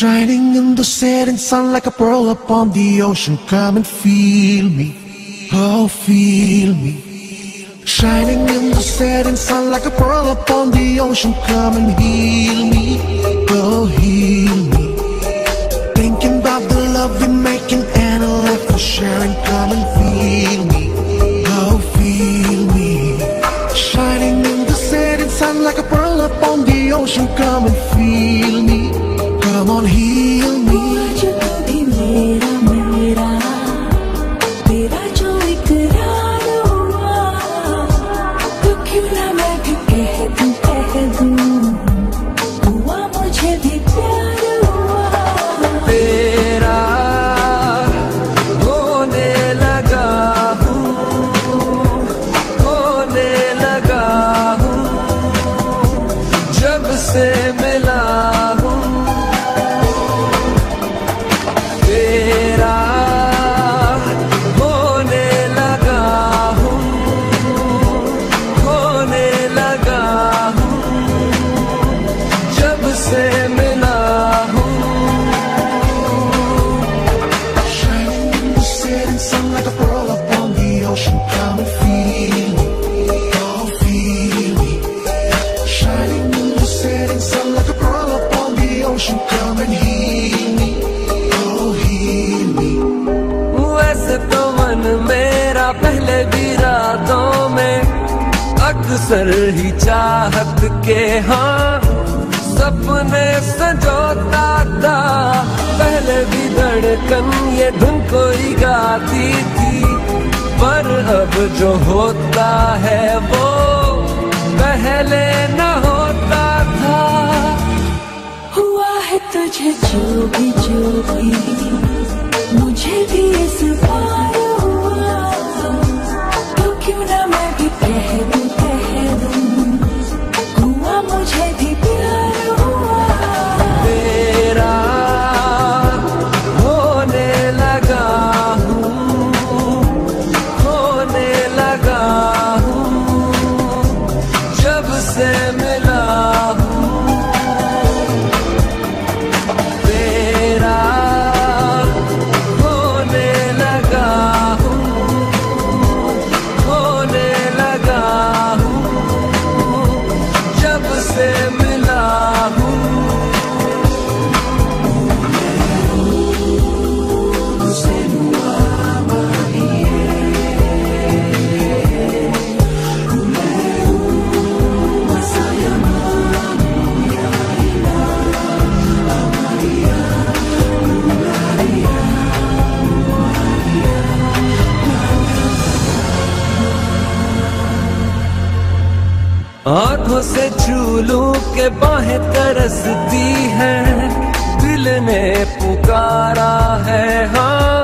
Shining in the setting sun like a pearl upon the ocean. Come and feel me. Oh, feel me. Shining in the setting sun like a pearl upon the ocean. Come and heal me. Oh, heal me. Thinking about the love we're making and a life for sharing. Come and feel me. Oh, feel me. Shining in the setting sun like a pearl upon the ocean. Come and feel me. On, heal me. मेरा मेरा। तेरा जो इकरार हुआ। तो क्यों ना मैं भी कह दूँ कह दूँ? हुआ मुझे भी प्यार हुआ। तेरा होने लगा हूँ होने लगा हूँ। जब से अक्सर ही चाहत के हाँ सपने संजोता था। पहले भी धड़कन ये धुन कोई गाती थी, पर अब जो होता है वो पहले न होता था। हुआ है तुझे जो भी जो भी, मुझे भी इस आँखों से चूलू के बाहें तरसती है, दिल ने पुकारा है हाँ।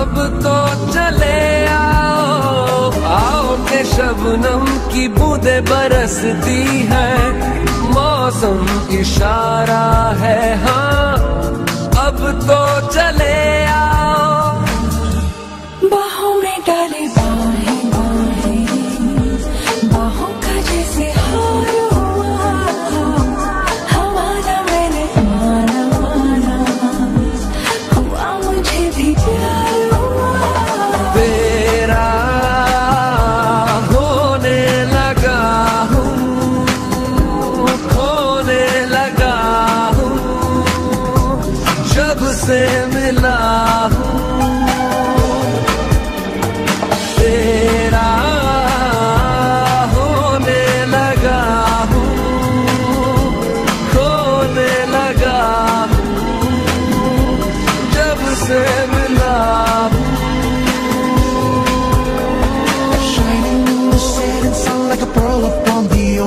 अब तो चले आओ आओ के शबनम की बूंदे बरसती है, मौसम इशारा है हाँ। अब तो चले आओ